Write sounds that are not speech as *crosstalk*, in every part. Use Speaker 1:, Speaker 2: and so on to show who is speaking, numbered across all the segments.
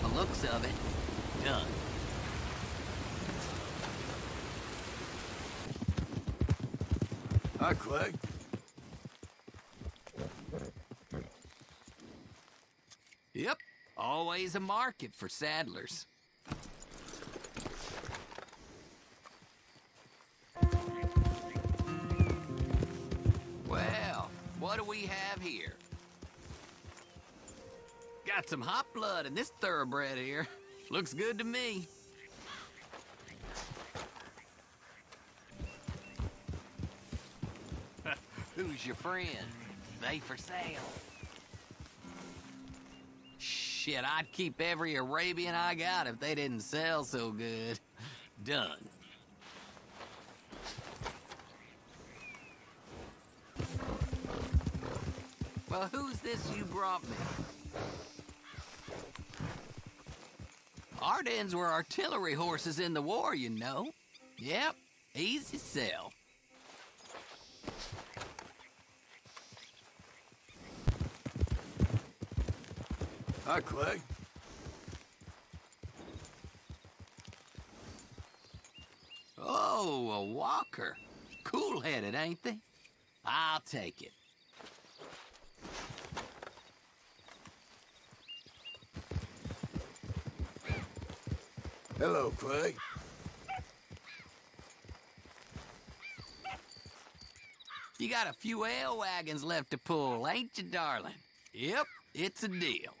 Speaker 1: by the looks of it. Done.
Speaker 2: Hi.
Speaker 1: Yep, always a market for saddlers. Well, what do we have here? Got some hot blood in this thoroughbred here. Looks good to me. *laughs* Who's your friend? They for sale. Shit, I'd keep every Arabian I got if they didn't sell so good. *laughs* Done. Well, who's this you brought me? Ardennes were artillery horses in the war, you know. Yep, easy sell.
Speaker 2: Hi, Clegg.
Speaker 1: Oh, a walker. Cool-headed, ain't they? I'll take it.
Speaker 2: Hello, Clegg.
Speaker 1: You got a few ale wagons left to pull, ain't you, darling? Yep, it's a deal.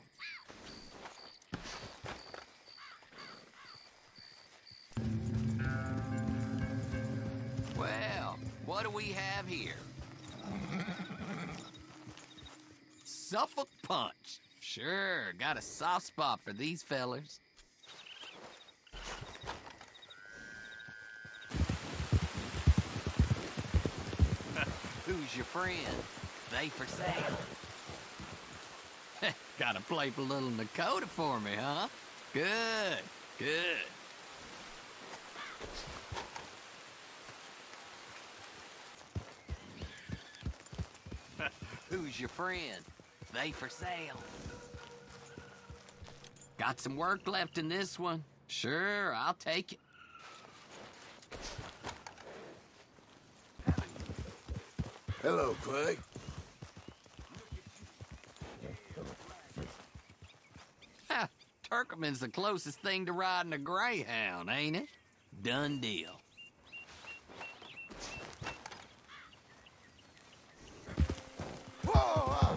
Speaker 1: Well, what do we have here? Suffolk Punch. Sure, got a soft spot for these fellers. Who's your friend? They for sale. *laughs* Got a playful little Nokota for me, huh? Good, good. *laughs* Who's your friend? They for sale. Got some work left in this one. Sure, I'll take it.
Speaker 2: Hello, Clegg.
Speaker 1: Ha, Turkoman's the closest thing to riding a greyhound, ain't it? Done deal.
Speaker 2: Whoa!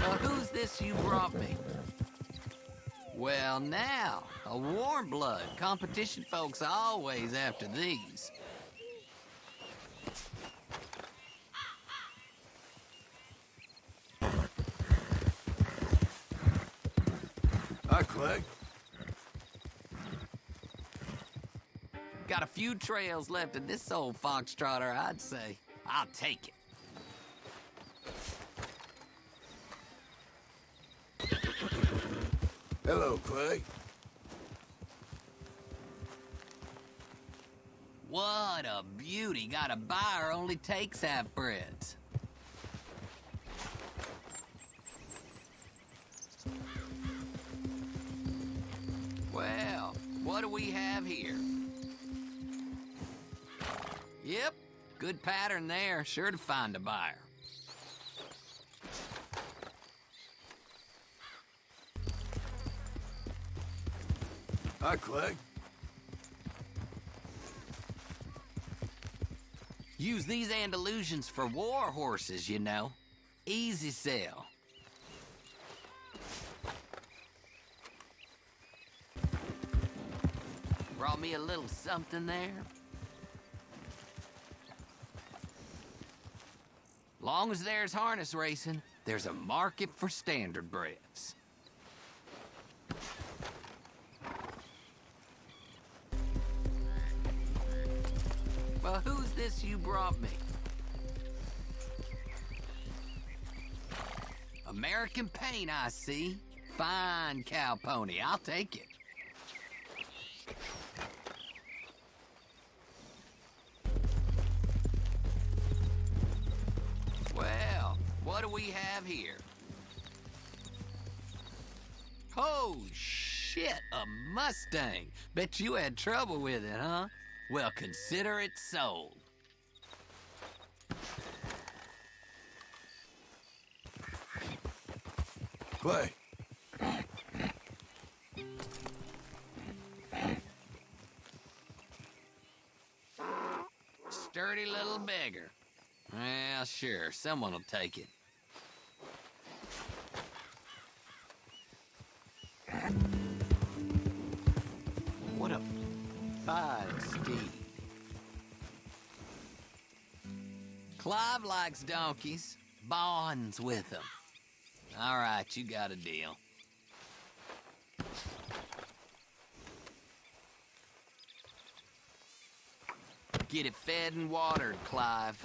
Speaker 1: Well, who's this you brought me? Well, now, a warm blood. Competition folks always after these.
Speaker 2: Hi, Clegg.
Speaker 1: Got a few trails left in this old foxtrotter, I'd say. I'll take it.
Speaker 2: Hello, Clegg.
Speaker 1: What a beauty. Got a buyer only takes half breds. Well, what do we have here? Yep, good pattern there. Sure to find a buyer.
Speaker 2: Hi, Clegg.
Speaker 1: Use these Andalusians for war horses, you know. Easy sell. Brought me a little something there. Long as there's harness racing, there's a market for standard breds. Well, who's this you brought me? American paint, I see. Fine cow pony. I'll take it. Do we have here? Oh, shit, a Mustang. Bet you had trouble with it, huh? Well, consider it sold.
Speaker 2: Clay,
Speaker 1: Sturdy little beggar. Well, sure, someone will take it. What a fine steed. Clive likes donkeys, bonds with them. All right, you got a deal. Get it fed and watered, Clive.